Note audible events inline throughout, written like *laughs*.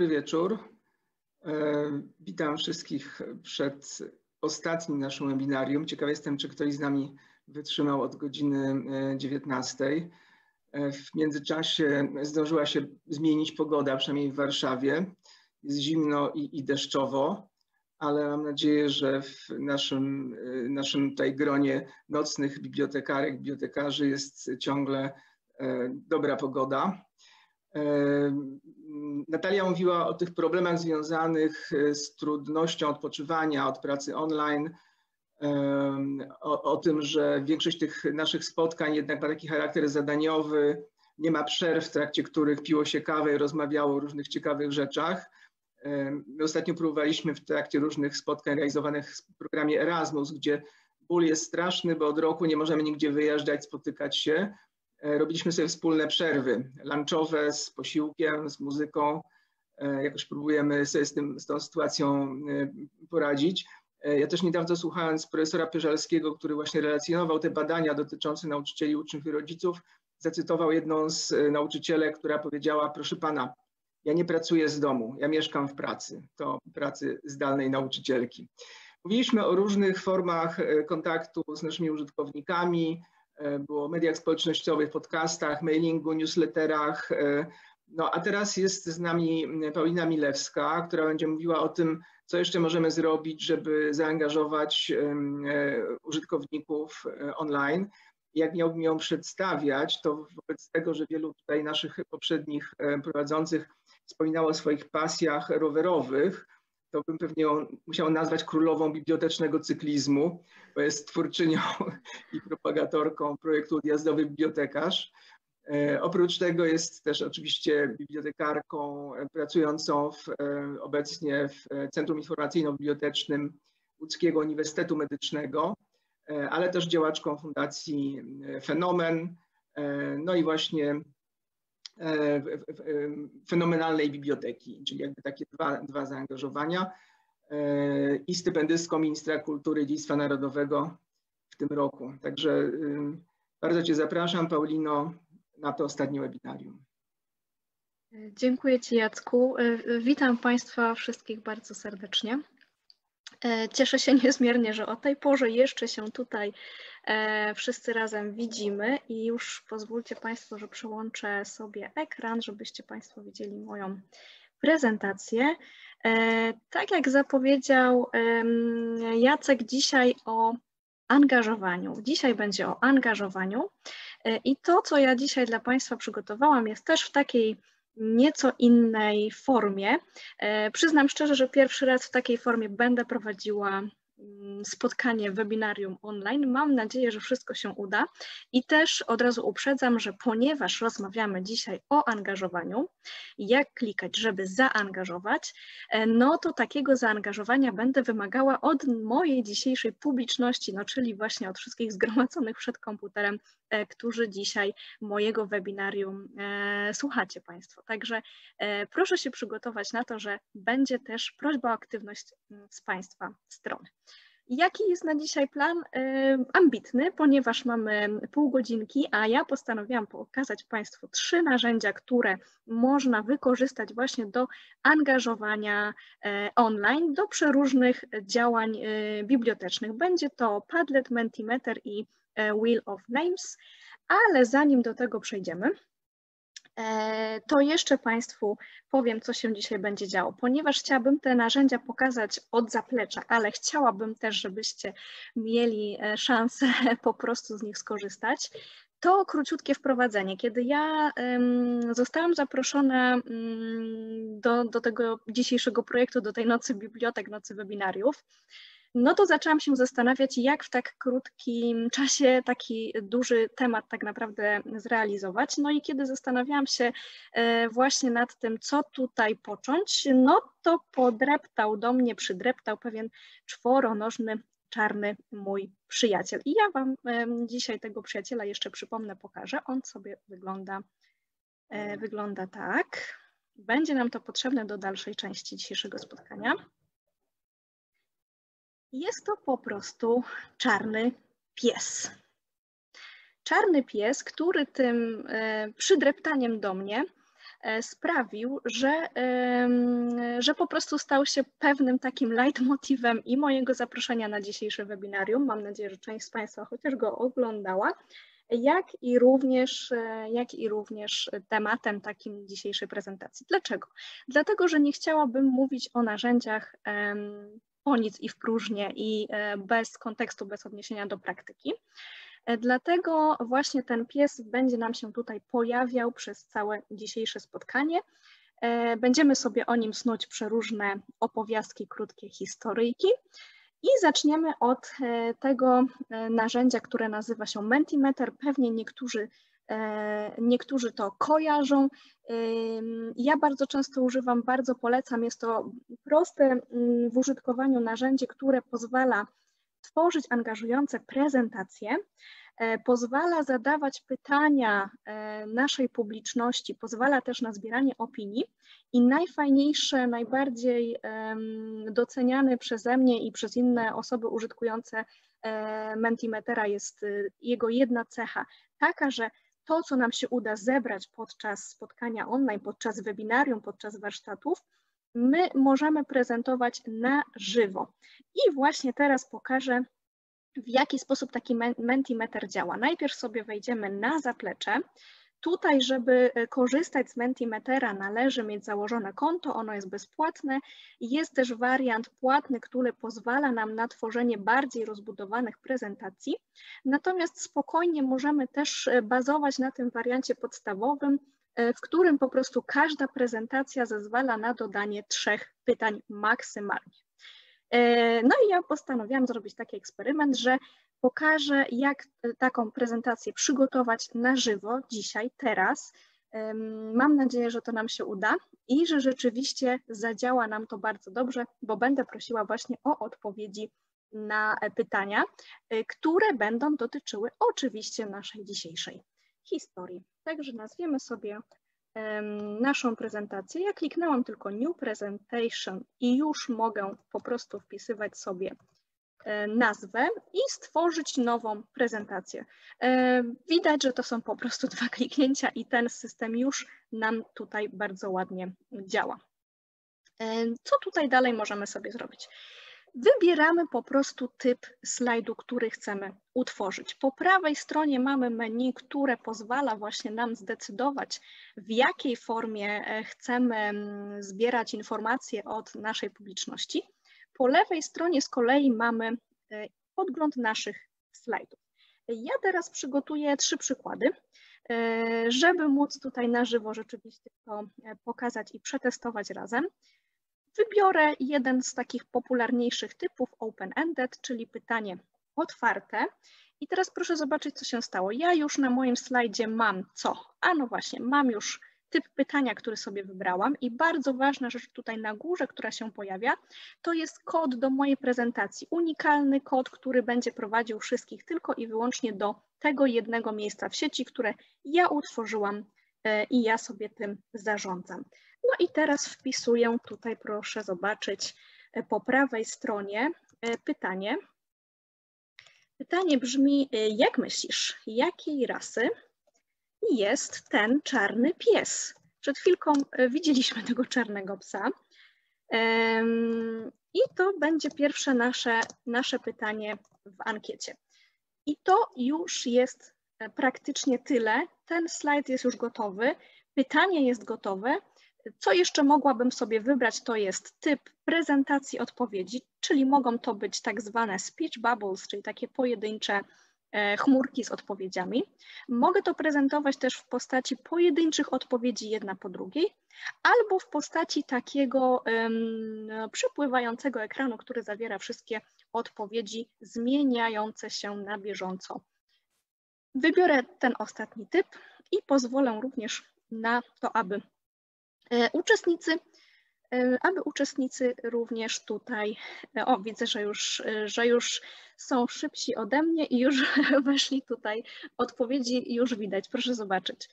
Dobry wieczór. E, witam wszystkich przed ostatnim naszym webinarium. Ciekaw jestem, czy ktoś z nami wytrzymał od godziny 19. E, e, w międzyczasie zdążyła się zmienić pogoda, przynajmniej w Warszawie. Jest zimno i, i deszczowo, ale mam nadzieję, że w naszym, naszym tutaj gronie nocnych bibliotekarek, bibliotekarzy jest ciągle dobra pogoda. Natalia mówiła o tych problemach związanych e, z trudnością odpoczywania od pracy online, o, o, tym, że większość tych naszych spotkań jednak ma taki charakter zadaniowy, nie ma przerw, w trakcie których piło się kawę i rozmawiało o różnych ciekawych rzeczach. My ostatnio próbowaliśmy w trakcie różnych spotkań realizowanych w programie Erasmus, gdzie ból jest straszny, bo od roku nie możemy nigdzie wyjeżdżać, spotykać się, E, robiliśmy sobie wspólne przerwy lunchowe z posiłkiem, z muzyką. E, jakoś próbujemy sobie z, tym, z tą sytuacją e, poradzić. Ja też niedawno słuchając profesora Pyżalskiego, który właśnie relacjonował te badania dotyczące nauczycieli, uczniów i rodziców, zacytował jedną z nauczycielek, która powiedziała, proszę pana, ja nie pracuję z domu, ja mieszkam w pracy. To pracy zdalnej nauczycielki. Mówiliśmy o różnych formach kontaktu z naszymi użytkownikami, E, było w mediach społecznościowych, podcastach, mailingu, newsletterach. E, no a teraz jest z nami Paulina Milewska, która będzie mówiła o tym, co jeszcze możemy zrobić, żeby zaangażować e, użytkowników online. Jak miałbym ją przedstawiać, to wobec tego, że wielu tutaj naszych poprzednich prowadzących wspominało o swoich pasjach rowerowych, to bym pewnie musiał nazwać królową bibliotecznego cyklizmu, bo jest twórczynią *laughs* i propagatorką projektu Odjazdowy Bibliotekarz. E, oprócz tego jest też oczywiście bibliotekarką pracującą w, e, obecnie w Centrum Informacyjno-Bibliotecznym Łódzkiego Uniwersytetu Medycznego, e, ale też działaczką Fundacji Fenomen, no i właśnie fenomenalnej biblioteki, czyli jakby takie dwa, dwa zaangażowania e, i stypendystką Ministra Kultury i Dziedzictwa Narodowego w tym roku. Także bardzo Cię zapraszam, Paulino, na to ostatnie webinarium. Dziękuję Ci, Jacku. E, witam Państwa wszystkich bardzo serdecznie. E, cieszę się niezmiernie, że o tej porze jeszcze się tutaj e, wszyscy razem widzimy i już pozwólcie Państwo, że przełączę sobie ekran, żebyście Państwo widzieli moją prezentację. E, tak jak zapowiedział Jacek dzisiaj o angażowaniu. Dzisiaj będzie o angażowaniu i to, co ja dzisiaj dla Państwa przygotowałam jest też w takiej nieco innej formie. E, przyznam szczerze, że pierwszy raz w takiej formie będę prowadziła spotkanie, webinarium online. Mam nadzieję, że wszystko się uda i też od razu uprzedzam, że ponieważ rozmawiamy dzisiaj o angażowaniu, jak klikać, żeby zaangażować, e, no to takiego zaangażowania będę wymagała od mojej dzisiejszej publiczności, no czyli właśnie od wszystkich zgromadzonych przed komputerem, którzy dzisiaj mojego webinarium e, słuchacie Państwo. Także proszę się przygotować na to, że będzie też prośba o aktywność mm, z Państwa strony. Jaki jest na dzisiaj plan? Ambitny, ponieważ mamy pół godzinki, a ja postanowiłam pokazać Państwu trzy narzędzia, które można wykorzystać właśnie do angażowania e, online, do przeróżnych działań e, bibliotecznych. Będzie to Padlet, Mentimeter i e, Wheel of Names, ale zanim do tego przejdziemy, E, to jeszcze Państwu powiem, co się dzisiaj będzie działo. Ponieważ chciałabym te narzędzia pokazać od zaplecza, ale chciałabym też, żebyście mieli e, szansę *laughs* po prostu z nich skorzystać, to króciutkie wprowadzenie. Kiedy ja zostałam zaproszona um, do, do tego dzisiejszego projektu, do tej nocy bibliotek, nocy webinariów, no to zaczęłam się zastanawiać, jak w tak krótkim czasie taki duży temat tak naprawdę zrealizować. No i kiedy zastanawiałam się e, właśnie nad tym, co tutaj począć, no to podreptał do mnie, przydreptał pewien czworonożny czarny mój przyjaciel. I ja Wam dzisiaj tego przyjaciela jeszcze przypomnę, pokażę. On sobie wygląda, e, wygląda tak. Będzie nam to potrzebne do dalszej części dzisiejszego spotkania. Jest to po prostu czarny pies. Czarny pies, który tym e, przydreptaniem do mnie sprawił, że, że po prostu stał się pewnym takim leitmotivem i mojego zaproszenia na dzisiejsze webinarium. Mam nadzieję, że część z Państwa chociaż go oglądała jak i również, jak i również tematem takim dzisiejszej prezentacji. Dlaczego? Dlatego, że nie chciałabym mówić o narzędziach o nic i w próżnię i e, bez kontekstu, bez odniesienia do praktyki. E, dlatego właśnie ten pies będzie nam się tutaj pojawiał przez całe dzisiejsze spotkanie. E, będziemy sobie o nim snuć przeróżne opowiastki, krótkie historyjki. I zaczniemy od tego narzędzia, które nazywa się Mentimeter. Pewnie niektórzy niektórzy to kojarzą. Ja bardzo często używam, bardzo polecam. Jest to proste mm, w użytkowaniu narzędzie, które pozwala tworzyć angażujące prezentacje, e, pozwala zadawać pytania e, naszej publiczności, pozwala też na zbieranie opinii i najfajniejsze, najbardziej doceniany przeze mnie i przez inne osoby użytkujące Mentimetera jest jego jedna cecha, taka, że to, co nam się uda zebrać podczas spotkania online, podczas webinarium, podczas warsztatów, my możemy prezentować na żywo. I właśnie teraz pokażę, w jaki sposób taki Mentimeter działa. Najpierw sobie wejdziemy na zaplecze, Tutaj, żeby e, korzystać z Mentimetera należy mieć założone konto, ono jest bezpłatne. Jest też wariant płatny, który pozwala nam na tworzenie bardziej rozbudowanych prezentacji. Natomiast spokojnie możemy też e, bazować na tym wariancie podstawowym, e, w którym po prostu każda prezentacja zezwala na dodanie trzech pytań maksymalnie. No i ja postanowiłam zrobić taki eksperyment, że pokażę, jak taką prezentację przygotować na żywo dzisiaj, teraz. Mam nadzieję, że to nam się uda i że rzeczywiście zadziała nam to bardzo dobrze, bo będę prosiła właśnie o odpowiedzi na e, pytania, e, które będą dotyczyły oczywiście naszej dzisiejszej historii. Także nazwiemy sobie naszą prezentację. Ja kliknęłam tylko New Presentation i już mogę po prostu wpisywać sobie nazwę i stworzyć nową prezentację. E, widać, że to są po prostu *laughs* dwa kliknięcia i ten system już nam tutaj bardzo ładnie działa. E, co tutaj dalej możemy sobie zrobić? Wybieramy po prostu typ slajdu, który chcemy utworzyć. Po prawej stronie mamy menu, które pozwala właśnie nam zdecydować, w jakiej formie chcemy mm, zbierać informacje od naszej publiczności. Po lewej stronie z kolei mamy e, podgląd naszych slajdów. Ja teraz przygotuję trzy przykłady, e, żeby móc tutaj na żywo rzeczywiście to e, pokazać i przetestować razem. Wybiorę jeden z takich popularniejszych typów open-ended, czyli pytanie otwarte. I teraz proszę zobaczyć, co się stało. Ja już na moim slajdzie mam co? A no właśnie, mam już typ pytania, który sobie wybrałam i bardzo ważna rzecz tutaj na górze, która się pojawia, to jest kod do mojej prezentacji. Unikalny kod, który będzie prowadził wszystkich tylko i wyłącznie do tego jednego miejsca w sieci, które ja utworzyłam e, i ja sobie tym zarządzam. No i teraz wpisuję tutaj, proszę zobaczyć, e, po prawej stronie e, pytanie. Pytanie brzmi, jak myślisz, jakiej rasy jest ten czarny pies. Przed chwilką e, widzieliśmy tego czarnego psa. I to będzie pierwsze nasze, nasze pytanie w ankiecie. I to już jest e, praktycznie tyle. Ten slajd jest już gotowy, pytanie jest gotowe. Co jeszcze mogłabym sobie wybrać, to jest typ prezentacji odpowiedzi, czyli mogą to być tak zwane speech bubbles, czyli takie pojedyncze chmurki z odpowiedziami. Mogę to prezentować też w postaci pojedynczych odpowiedzi jedna po drugiej, albo w postaci takiego um, przepływającego ekranu, który zawiera wszystkie odpowiedzi zmieniające się na bieżąco. Wybiorę ten ostatni typ i pozwolę również na to, aby e, uczestnicy aby uczestnicy również tutaj, o widzę, że już, że już są szybsi ode mnie i już *laughs* weszli tutaj odpowiedzi, już widać, proszę zobaczyć,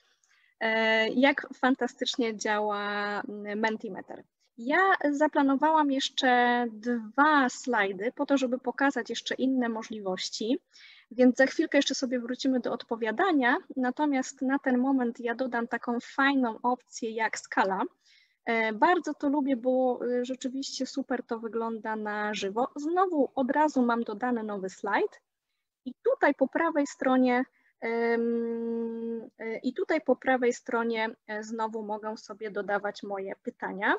e, jak fantastycznie działa Mentimeter. Ja zaplanowałam jeszcze dwa slajdy po to, żeby pokazać jeszcze inne możliwości. Więc za chwilkę jeszcze sobie wrócimy do odpowiadania, natomiast na ten moment ja dodam taką fajną opcję jak skala. E, bardzo to lubię, bo e, rzeczywiście super to wygląda na żywo. Znowu od razu mam dodany nowy slajd i tutaj po prawej stronie e, i tutaj po prawej stronie znowu mogę sobie dodawać moje pytania.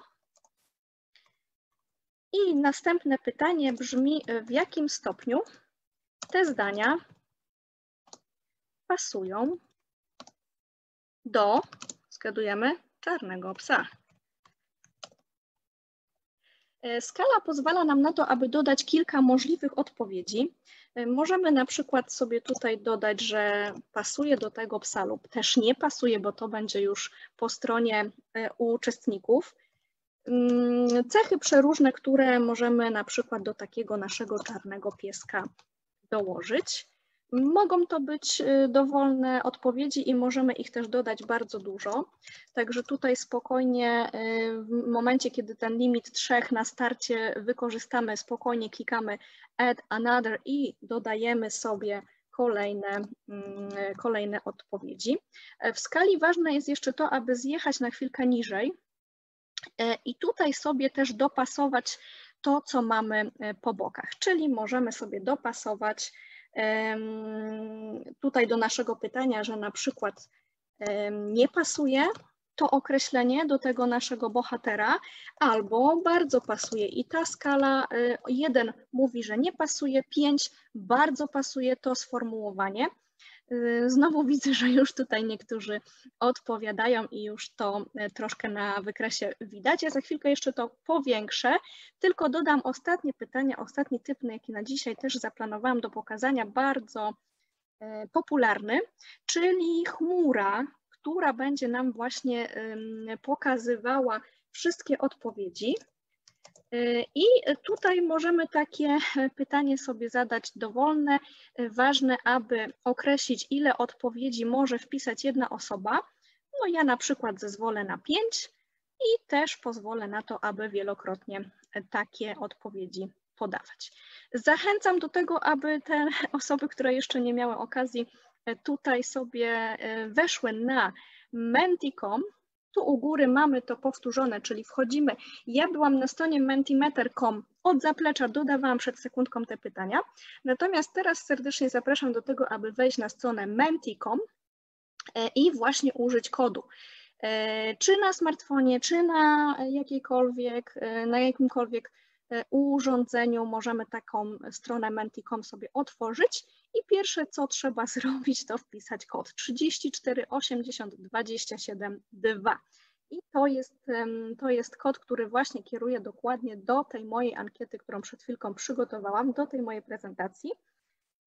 I następne pytanie brzmi, w jakim stopniu te zdania pasują do, zgadujemy, czarnego psa. E, skala pozwala nam na to, aby dodać kilka możliwych odpowiedzi. E, możemy na przykład sobie tutaj dodać, że pasuje do tego psa lub też nie pasuje, bo to będzie już po stronie e, uczestników. Mm, cechy przeróżne, które możemy na przykład do takiego naszego czarnego pieska dołożyć. Mogą to być y, dowolne odpowiedzi i możemy ich też dodać bardzo dużo. Także tutaj spokojnie y, w momencie, kiedy ten limit trzech na starcie wykorzystamy, spokojnie klikamy add another i dodajemy sobie kolejne, mm, kolejne odpowiedzi. W skali ważne jest jeszcze to, aby zjechać na chwilkę niżej i tutaj sobie też dopasować to, co mamy po bokach, czyli możemy sobie dopasować tutaj do naszego pytania, że na przykład nie pasuje to określenie do tego naszego bohatera, albo bardzo pasuje. I ta skala 1 e, mówi, że nie pasuje, 5 bardzo pasuje to sformułowanie. Y, znowu widzę, że już tutaj niektórzy odpowiadają i już to y, troszkę na wykresie widać. Ja za chwilkę jeszcze to powiększę, tylko dodam ostatnie pytanie, ostatni typ, jaki na dzisiaj też zaplanowałam do pokazania, bardzo y, popularny, czyli chmura, która będzie nam właśnie pokazywała wszystkie odpowiedzi. I tutaj możemy takie *laughs* pytanie sobie zadać dowolne. Ważne, aby określić, ile odpowiedzi może wpisać jedna osoba. No ja na przykład zezwolę na 5 i też pozwolę na to, aby wielokrotnie takie odpowiedzi podawać. Zachęcam do tego, aby te *laughs* osoby, które jeszcze nie miały okazji tutaj sobie weszły na menti.com, tu u góry mamy to powtórzone, czyli wchodzimy. Ja byłam na stronie mentimeter.com, od zaplecza dodawałam przed sekundką te pytania. Natomiast teraz serdecznie zapraszam do tego, aby wejść na stronę menti.com e, i właśnie użyć kodu. E, czy na smartfonie, czy na jakiejkolwiek, e, na jakimkolwiek urządzeniu możemy taką stronę menti.com sobie otworzyć i pierwsze co trzeba *laughs* zrobić to wpisać kod 34 80 27 2. I to jest, to jest kod, który właśnie kieruje dokładnie do tej mojej ankiety, którą przed chwilką przygotowałam, do tej mojej prezentacji.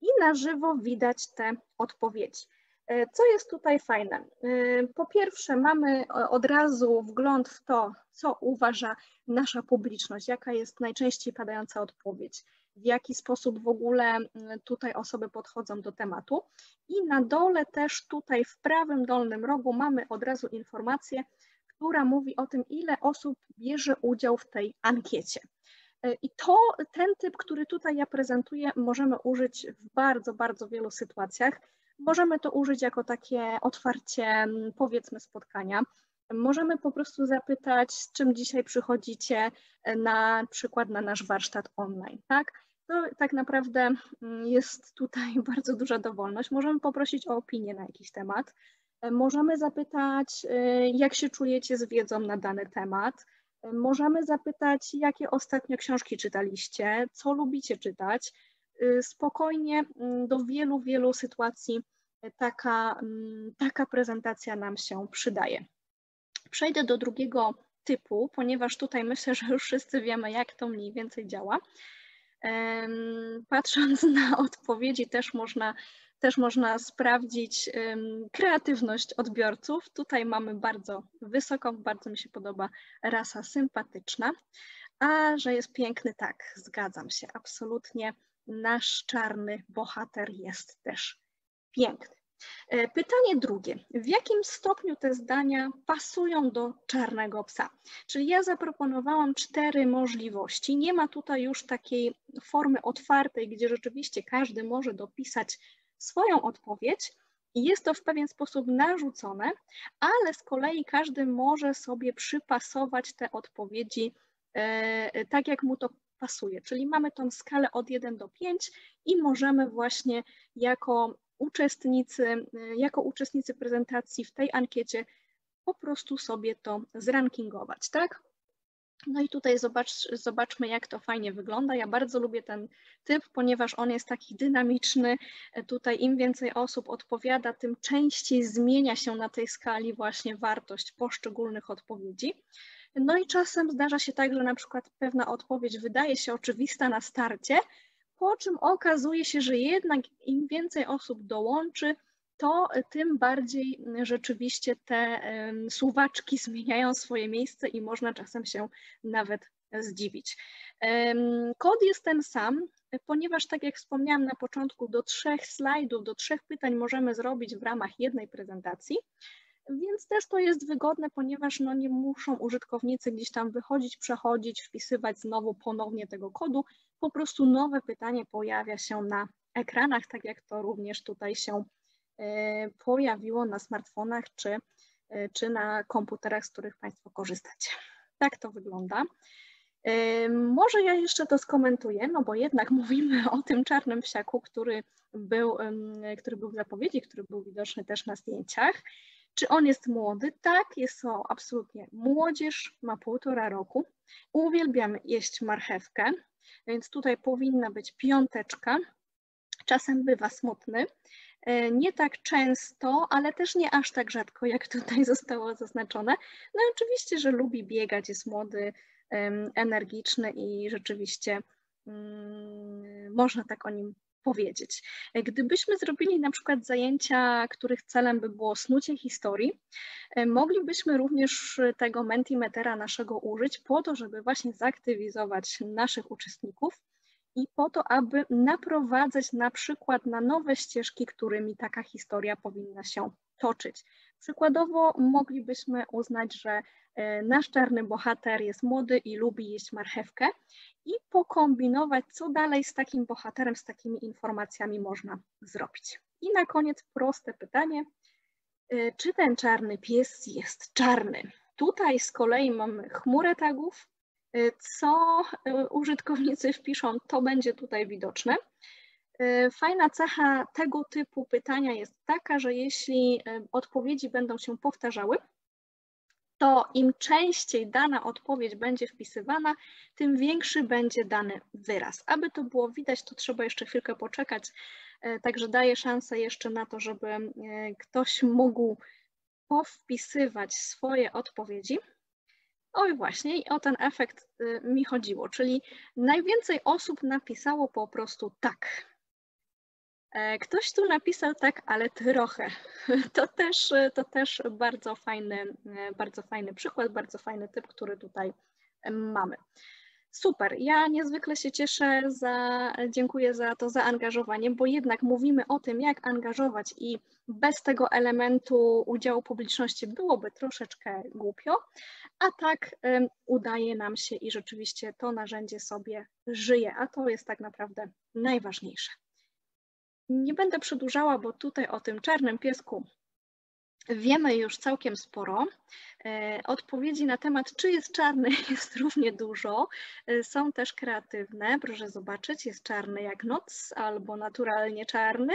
I na żywo widać te odpowiedzi. E, co jest tutaj fajne? E, po pierwsze, mamy od razu wgląd w to, co uważa nasza publiczność, jaka jest najczęściej padająca odpowiedź, w jaki sposób w ogóle tutaj osoby podchodzą do tematu. I na dole też tutaj w prawym dolnym rogu mamy od razu informację, która mówi o tym, ile osób bierze udział w tej ankiecie. E, I to, ten typ, który tutaj ja prezentuję, możemy użyć w bardzo, bardzo wielu sytuacjach. Możemy to użyć jako takie otwarcie, powiedzmy, spotkania. Możemy po prostu zapytać, z czym dzisiaj przychodzicie e, na przykład na nasz warsztat online, tak? To tak naprawdę mm, jest tutaj *laughs* bardzo duża dowolność. Możemy poprosić o opinię na jakiś temat. E, możemy zapytać, e, jak się czujecie z wiedzą na dany temat. Możemy zapytać, jakie ostatnio książki czytaliście, co lubicie czytać. Spokojnie mm, do wielu, wielu sytuacji taka, mm, taka prezentacja nam się przydaje. Przejdę do drugiego typu, ponieważ tutaj myślę, że już wszyscy wiemy, jak to mniej więcej działa. Patrząc *laughs* na odpowiedzi, też można, też można sprawdzić kreatywność odbiorców. Tutaj mamy bardzo wysoką, bardzo mi się podoba rasa sympatyczna, a że jest piękny, tak, zgadzam się, absolutnie nasz czarny bohater jest też piękny. E, pytanie drugie. W jakim stopniu te zdania pasują do czarnego psa? Czyli ja zaproponowałam cztery możliwości. Nie ma tutaj już takiej formy otwartej, gdzie rzeczywiście każdy może dopisać swoją odpowiedź. Jest to w pewien sposób narzucone, ale z kolei każdy może sobie przypasować te odpowiedzi e, tak, jak mu to pasuje. Czyli mamy tą skalę od 1 do 5 i możemy właśnie jako uczestnicy, y, jako uczestnicy prezentacji w tej ankiecie po prostu sobie to zrankingować, tak? No i tutaj zobacz, zobaczmy, jak to fajnie wygląda. Ja bardzo lubię ten typ, ponieważ on jest taki dynamiczny. Tutaj im więcej osób odpowiada, tym częściej zmienia się na tej skali właśnie wartość poszczególnych odpowiedzi. No i czasem zdarza się tak, że na przykład pewna odpowiedź wydaje się oczywista na starcie, po czym okazuje się, że jednak im więcej osób dołączy, to tym bardziej rzeczywiście te suwaczki zmieniają swoje miejsce i można czasem się nawet zdziwić. Kod jest ten sam, ponieważ tak jak wspomniałam na początku, do trzech slajdów, do trzech pytań możemy zrobić w ramach jednej prezentacji. Więc też to jest wygodne, ponieważ no nie muszą użytkownicy gdzieś tam wychodzić, przechodzić, wpisywać znowu ponownie tego kodu. Po prostu nowe pytanie pojawia się na ekranach, tak jak to również tutaj się e, pojawiło na smartfonach czy, e, czy na komputerach, z których Państwo korzystacie. Tak to wygląda. E, może ja jeszcze to skomentuję, no bo jednak *laughs* mówimy o tym czarnym psiaku, który był, który był w zapowiedzi, który był widoczny też na zdjęciach. Czy on jest młody? Tak, jest to absolutnie młodzież, ma półtora roku. Uwielbiamy jeść marchewkę, więc tutaj powinna być piąteczka. Czasem bywa smutny. E, nie tak często, ale też nie aż tak rzadko, jak tutaj *laughs* zostało zaznaczone. No i oczywiście, że lubi biegać, jest młody, energiczny i rzeczywiście mm, można tak o nim powiedzieć. Gdybyśmy zrobili na przykład zajęcia, których celem by było snucie historii, e, moglibyśmy również tego Mentimetera naszego użyć po to, żeby właśnie zaktywizować naszych uczestników i po to, aby naprowadzać na przykład na nowe ścieżki, którymi taka historia powinna się toczyć. Przykładowo moglibyśmy uznać, że e, nasz czarny bohater jest młody i lubi jeść marchewkę i pokombinować, co dalej z takim bohaterem, z takimi informacjami można zrobić. I na koniec proste pytanie, e, czy ten czarny pies jest czarny? Tutaj z kolei mamy chmurę tagów, e, co użytkownicy wpiszą, to będzie tutaj widoczne. E, fajna cecha tego typu pytania jest taka, że jeśli e, odpowiedzi będą się powtarzały, to im częściej dana odpowiedź będzie wpisywana, tym większy będzie dany wyraz. Aby to było widać, to trzeba jeszcze chwilkę poczekać, e, także daję szansę jeszcze na to, żeby ktoś mógł powpisywać swoje odpowiedzi. Oj właśnie, o ten efekt mi chodziło, czyli najwięcej osób napisało po prostu tak. E, ktoś tu napisał tak, ale trochę. *laughs* To też, to też bardzo, fajny, e, bardzo fajny przykład, bardzo fajny typ, który tutaj mamy. Super, ja niezwykle się cieszę, za, dziękuję za to zaangażowanie, bo jednak mówimy o tym, jak angażować i bez tego elementu udziału publiczności byłoby troszeczkę głupio, a tak udaje nam się i rzeczywiście to narzędzie sobie żyje, a to jest tak naprawdę najważniejsze. Nie będę przedłużała, bo tutaj o tym czarnym piesku wiemy już całkiem sporo. E, odpowiedzi na temat, czy jest czarny, *laughs* jest równie dużo. E, są też kreatywne, proszę zobaczyć, jest czarny jak noc albo naturalnie czarny,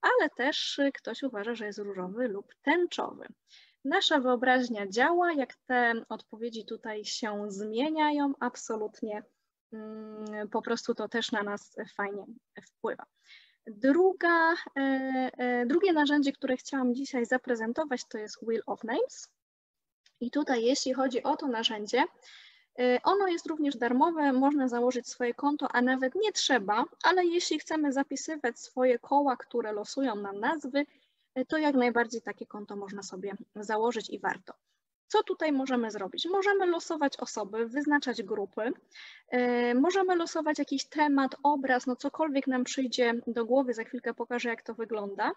ale też ktoś uważa, że jest różowy lub tęczowy. Nasza wyobraźnia działa, jak te odpowiedzi tutaj się zmieniają, absolutnie mm, po prostu to też na nas fajnie wpływa. Druga, e, e, drugie narzędzie, które chciałam dzisiaj zaprezentować, to jest Wheel of Names. I tutaj, jeśli chodzi o to narzędzie, e, ono jest również darmowe, można założyć swoje konto, a nawet nie trzeba, ale jeśli chcemy zapisywać swoje koła, które losują nam nazwy, to jak najbardziej takie konto można sobie założyć i warto. Co tutaj możemy zrobić? Możemy losować osoby, wyznaczać grupy, yy, możemy losować jakiś temat, obraz, no cokolwiek nam przyjdzie do głowy, za chwilkę pokażę jak to wygląda.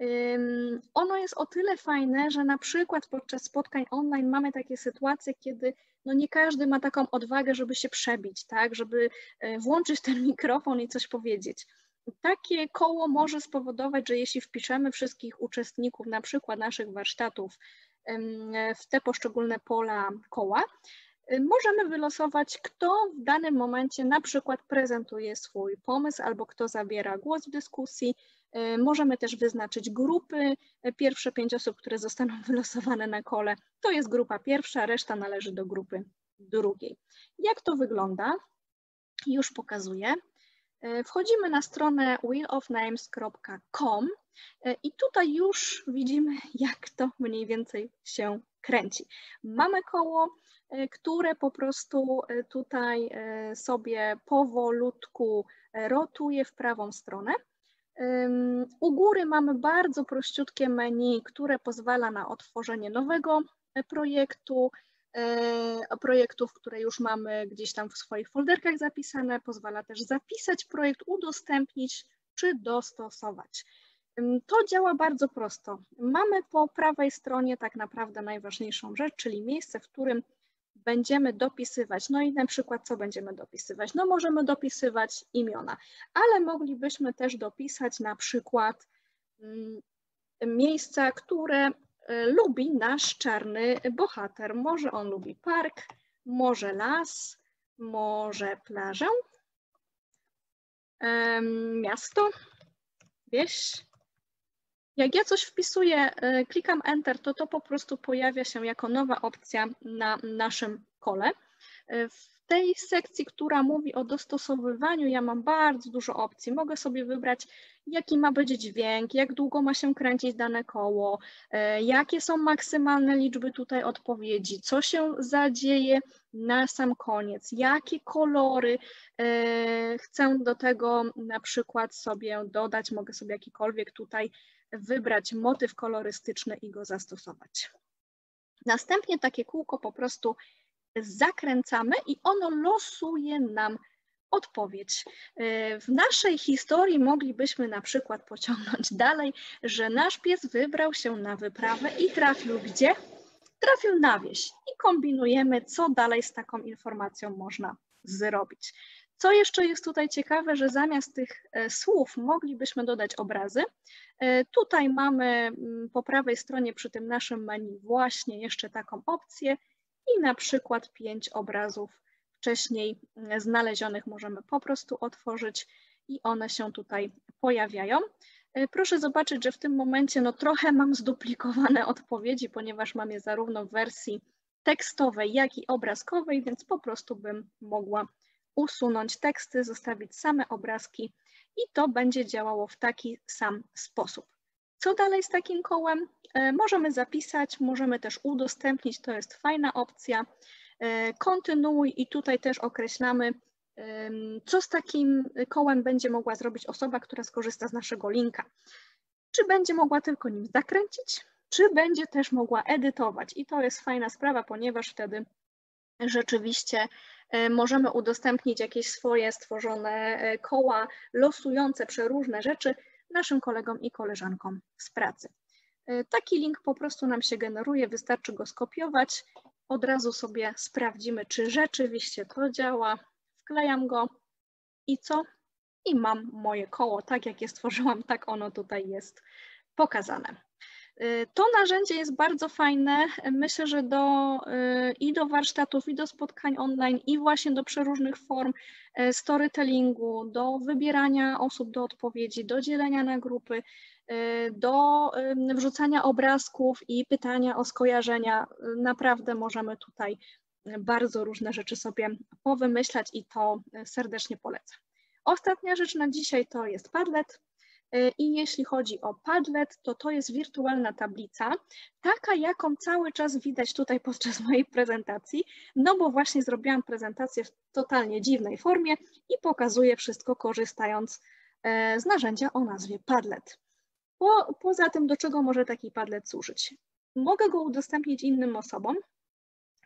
Yy, ono jest o tyle fajne, że na przykład podczas spotkań online mamy takie sytuacje, kiedy no nie każdy ma taką odwagę, żeby się przebić, tak, żeby yy, włączyć ten *laughs* mikrofon i coś powiedzieć. Takie koło może spowodować, że jeśli wpiszemy wszystkich uczestników, na przykład naszych warsztatów, w te poszczególne pola koła, możemy wylosować, kto w danym momencie na przykład prezentuje swój pomysł albo kto zabiera głos w dyskusji. Możemy też wyznaczyć grupy. Pierwsze pięć osób, które zostaną *laughs* wylosowane na kole, to jest grupa pierwsza, reszta należy do grupy drugiej. Jak to wygląda? Już pokazuję. Wchodzimy na stronę wheelofnames.com i tutaj już widzimy, jak to mniej więcej się kręci. Mamy koło, e, które po prostu tutaj sobie powolutku rotuje w prawą stronę. U góry mamy bardzo prościutkie menu, które pozwala na otworzenie nowego projektu, E, projektów, które już mamy gdzieś tam w swoich folderkach zapisane. Pozwala też zapisać projekt, udostępnić czy dostosować. To działa bardzo prosto. Mamy po prawej stronie tak naprawdę najważniejszą rzecz, czyli miejsce, w którym będziemy dopisywać. No i na przykład co będziemy dopisywać? No możemy dopisywać imiona, ale moglibyśmy też dopisać na przykład miejsca, które E, lubi nasz czarny bohater. Może on lubi park, może las, może plażę, miasto, wieś. Jak ja coś wpisuję, e, klikam Enter, to to po prostu pojawia się jako nowa opcja na naszym kole. E, w tej sekcji, która mówi o dostosowywaniu, ja mam bardzo dużo opcji. Mogę sobie wybrać, jaki ma być dźwięk, jak długo ma się kręcić dane koło, e, jakie są maksymalne liczby tutaj odpowiedzi, co się zadzieje na sam koniec, jakie kolory chcę do tego na przykład sobie dodać, mogę sobie jakikolwiek tutaj wybrać motyw kolorystyczny i go zastosować. Następnie takie kółko po prostu zakręcamy i ono losuje nam odpowiedź. E, w naszej historii moglibyśmy na przykład pociągnąć *laughs* dalej, że nasz pies wybrał się na wyprawę i trafił gdzie? Trafił na wieś i kombinujemy, co dalej z taką informacją można zrobić. Co jeszcze jest tutaj ciekawe, że zamiast tych e, słów moglibyśmy dodać obrazy. E, tutaj mamy mm, po prawej stronie przy tym naszym menu właśnie jeszcze taką opcję i na przykład pięć obrazów wcześniej mm, znalezionych możemy po prostu otworzyć i one się tutaj pojawiają. E, proszę zobaczyć, że w tym momencie no, trochę mam zduplikowane *laughs* odpowiedzi, ponieważ mam je zarówno w wersji tekstowej, jak i obrazkowej, więc po prostu bym mogła usunąć teksty, zostawić same obrazki i to będzie działało w taki sam sposób. Co dalej z takim kołem? E, możemy zapisać, możemy też udostępnić, to jest fajna opcja. E, kontynuuj i tutaj też określamy, co z takim kołem będzie mogła zrobić osoba, która skorzysta z naszego linka. Czy będzie mogła tylko nim zakręcić, czy będzie też mogła edytować. I to jest fajna sprawa, ponieważ wtedy rzeczywiście możemy udostępnić jakieś swoje stworzone koła losujące przeróżne rzeczy naszym kolegom i koleżankom z pracy. E, taki link po prostu nam się generuje, wystarczy go skopiować. Od razu sobie sprawdzimy, czy rzeczywiście to działa. Wklejam go i co? I mam moje koło, tak jak je stworzyłam, tak ono tutaj jest pokazane. Y, to narzędzie jest bardzo fajne. Myślę, że do, y, i do warsztatów, i do spotkań online, i właśnie do przeróżnych form y, storytellingu, do wybierania osób do odpowiedzi, do dzielenia na grupy, do wrzucania obrazków i pytania o skojarzenia. Naprawdę możemy tutaj bardzo różne rzeczy sobie powymyślać i to serdecznie polecam. Ostatnia rzecz na dzisiaj to jest Padlet. E, I jeśli chodzi o Padlet, to to jest wirtualna tablica, taka jaką cały czas widać tutaj *laughs* podczas mojej prezentacji, no bo właśnie zrobiłam prezentację w totalnie dziwnej formie i pokazuję wszystko korzystając e, z narzędzia o nazwie Padlet. Po, poza tym, do czego może taki Padlet służyć? mogę go udostępnić innym osobom,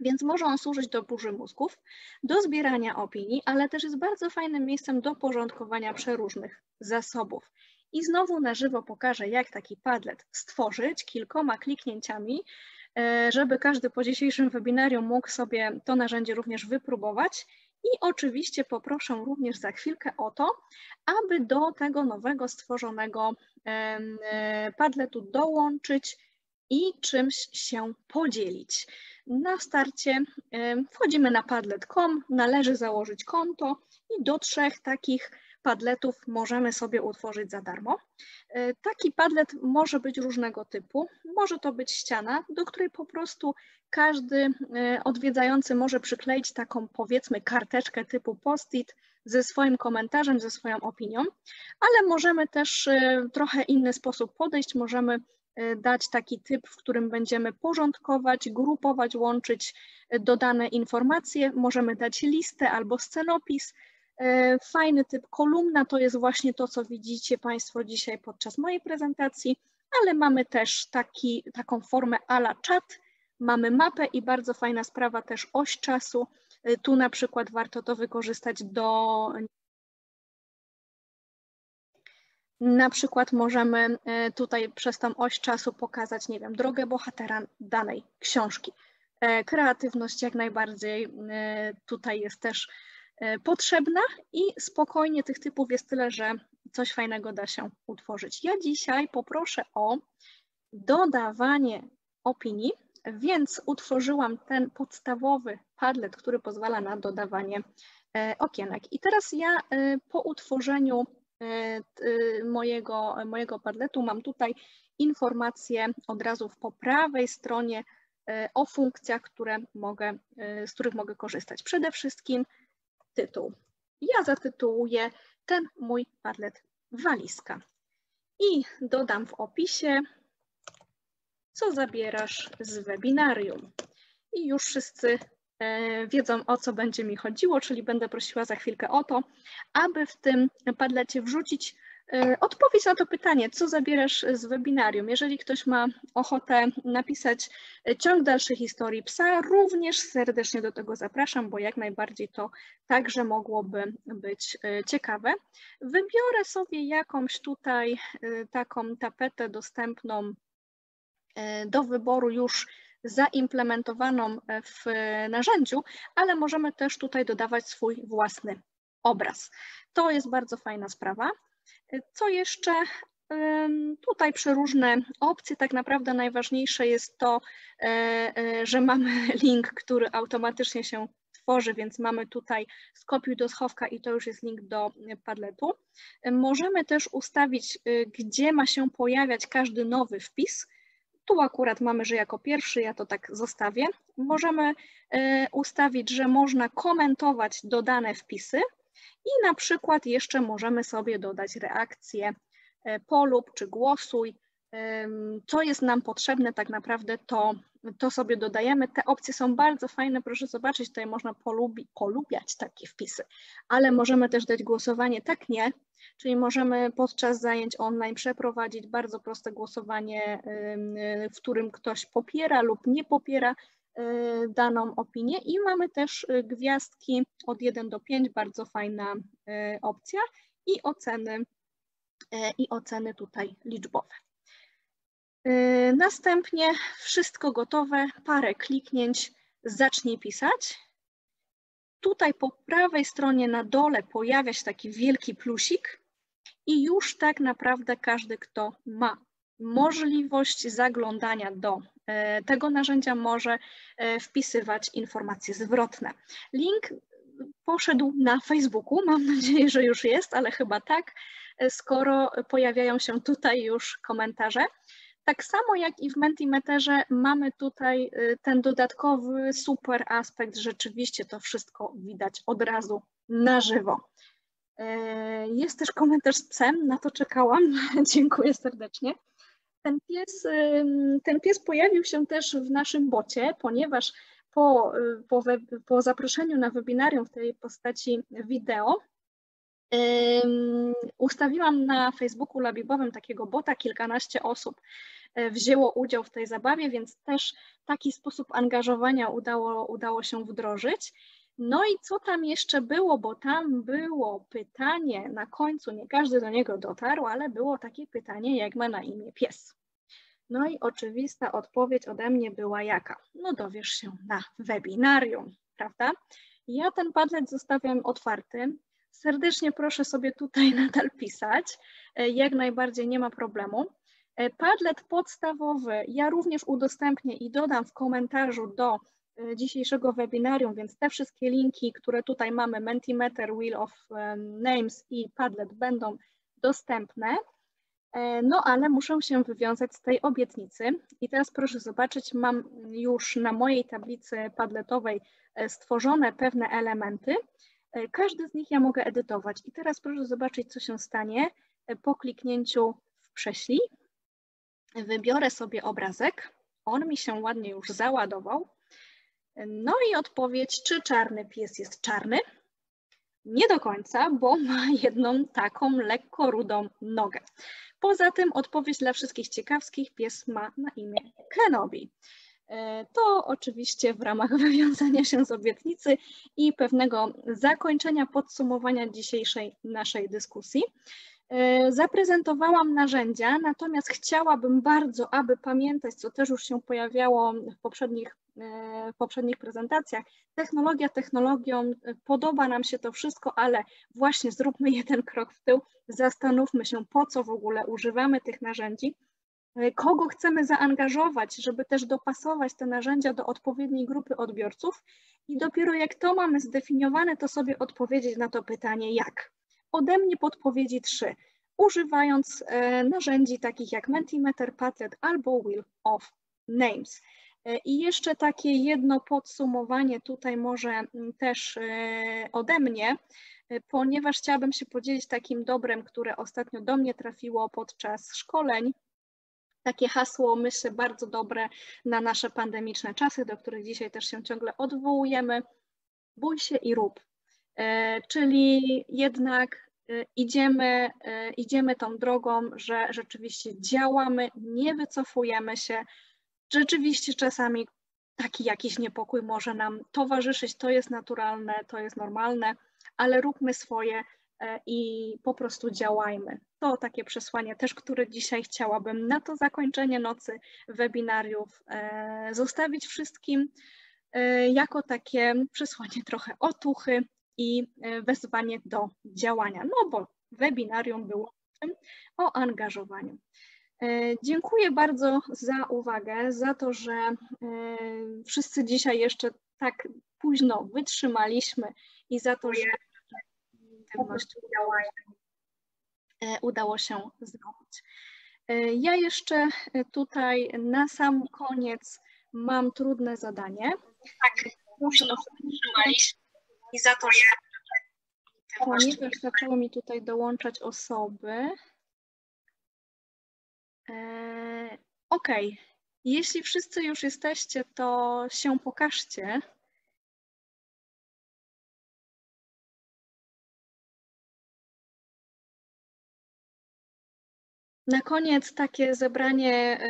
więc może on służyć do burzy mózgów, do zbierania opinii, ale też jest bardzo fajnym miejscem do porządkowania przeróżnych zasobów. I znowu na żywo pokażę, jak taki Padlet stworzyć kilkoma kliknięciami, e, żeby każdy po dzisiejszym webinarium mógł sobie to narzędzie również wypróbować. I oczywiście poproszę również za chwilkę o to, aby do tego nowego stworzonego e, Padletu dołączyć i czymś się podzielić. Na starcie wchodzimy na padlet.com, należy założyć konto i do trzech takich padletów możemy sobie utworzyć za darmo. E, taki padlet może być różnego typu. Może to być ściana, do której po prostu każdy e, odwiedzający może przykleić taką powiedzmy karteczkę typu post-it ze swoim komentarzem, ze swoją opinią, ale możemy też e, trochę inny sposób podejść, możemy dać taki typ, w którym będziemy porządkować, grupować, łączyć dodane informacje, możemy dać listę albo scenopis, fajny typ kolumna to jest właśnie to, co widzicie Państwo dzisiaj podczas mojej prezentacji, ale mamy też taki, taką formę ala chat, mamy mapę i bardzo fajna sprawa też oś czasu. E, tu na przykład warto to wykorzystać do na przykład możemy e, tutaj przez tą oś czasu pokazać, nie wiem, drogę bohatera danej książki. Kreatywność jak najbardziej tutaj jest też E, potrzebna i spokojnie tych typów jest tyle, że coś fajnego da się utworzyć. Ja dzisiaj poproszę o dodawanie opinii, więc utworzyłam ten podstawowy Padlet, który pozwala na dodawanie e, okienek. I teraz ja e, po utworzeniu mojego, mojego Padletu mam tutaj informacje od razu po prawej stronie o funkcjach, które mogę, z których mogę korzystać. Przede wszystkim tytuł. Ja zatytułuję ten mój Padlet walizka. I dodam w opisie, co zabierasz z webinarium. I już wszyscy e, wiedzą, o co będzie mi chodziło, czyli będę prosiła za chwilkę o to, aby w tym Padlecie wrzucić odpowiedź na to pytanie, co zabierasz z webinarium? Jeżeli ktoś ma ochotę napisać e, ciąg dalszej historii psa, również serdecznie do tego zapraszam, bo jak najbardziej to także mogłoby być e, ciekawe. Wybiorę sobie jakąś tutaj taką tapetę dostępną do wyboru już zaimplementowaną w narzędziu, ale możemy też tutaj dodawać swój własny obraz. To jest bardzo fajna sprawa. Co jeszcze? Tutaj przeróżne opcje, tak naprawdę najważniejsze jest to, e, e, że mamy *laughs* link, który automatycznie się tworzy, więc mamy tutaj skopiuj do schowka i to już jest link do Padletu. Możemy też ustawić, e, gdzie ma się pojawiać każdy nowy wpis. Tu akurat mamy, że jako pierwszy, ja to tak zostawię. Możemy ustawić, że można komentować dodane wpisy, i na przykład jeszcze możemy sobie dodać reakcję e, polub czy głosuj. Co jest nam potrzebne tak naprawdę, to, to sobie dodajemy. Te opcje są bardzo fajne, proszę zobaczyć, tutaj można polubi, polubiać takie wpisy, ale możemy też dać głosowanie tak nie, czyli możemy podczas zajęć online przeprowadzić bardzo proste głosowanie, w którym ktoś popiera lub nie popiera daną opinię i mamy też y, gwiazdki od 1 do 5, bardzo fajna y, opcja i oceny, i oceny tutaj liczbowe. Następnie wszystko gotowe, parę kliknięć, zacznij pisać. Tutaj po prawej stronie na dole pojawia się taki wielki plusik i już tak naprawdę każdy, kto ma możliwość zaglądania do tego narzędzia może e, wpisywać informacje zwrotne. Link poszedł na Facebooku, mam nadzieję, że już jest, ale chyba tak, e, skoro pojawiają się tutaj już komentarze. Tak samo jak i w Mentimeterze mamy tutaj ten dodatkowy super aspekt, rzeczywiście to wszystko widać od razu na żywo. Jest też komentarz z psem, na to czekałam, *laughs* dziękuję serdecznie. Ten pies, ten pies pojawił się też w naszym bocie, ponieważ po, po, po zaproszeniu na webinarium w tej postaci wideo ustawiłam na Facebooku labibowym takiego bota kilkanaście osób wzięło udział w tej zabawie, więc też taki sposób angażowania udało, udało się wdrożyć. No i co tam jeszcze było, bo tam było pytanie na końcu, nie każdy do niego dotarł, ale było takie pytanie, jak ma na imię pies. No i oczywista odpowiedź ode mnie była jaka? No dowiesz się na webinarium, prawda? Ja ten Padlet zostawiam otwarty. Serdecznie proszę sobie tutaj *laughs* nadal pisać, e, jak najbardziej nie ma problemu. E, Padlet podstawowy ja również udostępnię i dodam w komentarzu do dzisiejszego webinarium, więc te wszystkie linki, które tutaj mamy, Mentimeter, Wheel of Names i Padlet będą dostępne. No ale muszę się wywiązać z tej obietnicy i teraz proszę zobaczyć, mam już na mojej tablicy padletowej stworzone pewne elementy. Każdy z nich ja mogę edytować i teraz proszę zobaczyć, co się stanie po kliknięciu w prześlij wybiorę sobie obrazek, on mi się ładnie już załadował. No i odpowiedź, czy czarny pies jest czarny? Nie do końca, bo *laughs* ma jedną taką lekko rudą nogę. Poza tym odpowiedź dla wszystkich ciekawskich, pies ma na imię Kenobi. E, to oczywiście w ramach *laughs* wywiązania się z obietnicy i pewnego zakończenia, podsumowania dzisiejszej naszej dyskusji. E, zaprezentowałam narzędzia, natomiast chciałabym bardzo, aby pamiętać, co też już się pojawiało w poprzednich, w poprzednich prezentacjach, technologia technologią, e, podoba nam się to wszystko, ale właśnie zróbmy jeden krok w tył, zastanówmy się, po co w ogóle używamy tych narzędzi, kogo chcemy zaangażować, żeby też dopasować te narzędzia do odpowiedniej grupy odbiorców? I dopiero jak to mamy zdefiniowane, to sobie odpowiedzieć na to pytanie jak. Ode mnie podpowiedzi trzy, używając e, narzędzi takich jak Mentimeter, Padlet albo Wheel of Names. E, I jeszcze takie jedno podsumowanie tutaj może mm, też e, ode mnie, ponieważ chciałabym się podzielić takim dobrem, które ostatnio do mnie trafiło podczas szkoleń. Takie hasło, myślę, bardzo dobre na nasze pandemiczne czasy, do których dzisiaj też się ciągle odwołujemy. Bój się i rób. Czyli jednak idziemy, idziemy tą drogą, że rzeczywiście działamy, nie wycofujemy się. Rzeczywiście czasami taki jakiś niepokój może nam towarzyszyć, to jest naturalne, to jest normalne, ale róbmy swoje y, i po prostu działajmy. To takie przesłanie też, które dzisiaj chciałabym na to zakończenie nocy webinariów zostawić wszystkim jako takie przesłanie trochę otuchy, i e, wezwanie do działania, no bo webinarium było o angażowaniu. E, dziękuję bardzo za uwagę, za to, że e, wszyscy dzisiaj jeszcze tak późno wytrzymaliśmy i za to, że intymność udało się zrobić. Ja jeszcze tutaj na sam koniec mam trudne zadanie. Tak, późno wytrzymaliśmy i za to, że Ponieważ zaczęło mi tutaj dołączać osoby. E, ok, jeśli wszyscy już jesteście, to się pokażcie. Na koniec takie zebranie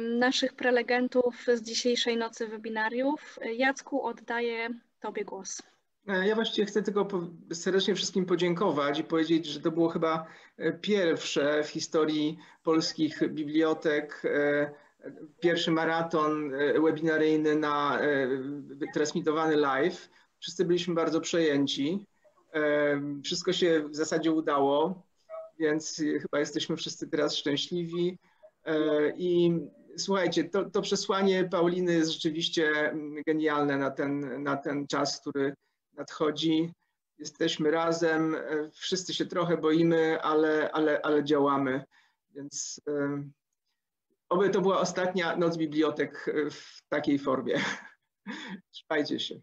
naszych prelegentów z dzisiejszej nocy webinariów. Jacku, oddaję Tobie głos. E, ja właściwie chcę tylko serdecznie wszystkim podziękować i powiedzieć, że to było chyba e, pierwsze w historii polskich bibliotek, e, pierwszy maraton webinaryjny na transmitowany live. Wszyscy byliśmy bardzo przejęci. Wszystko się w zasadzie udało, więc chyba jesteśmy wszyscy teraz szczęśliwi. I słuchajcie, to, to przesłanie Pauliny jest rzeczywiście mm, genialne na ten, na ten czas, który nadchodzi. Jesteśmy razem, e, wszyscy się trochę boimy, ale, ale, ale działamy. Więc um, oby to była ostatnia noc bibliotek e, w takiej formie. *laughs* Trzymajcie się.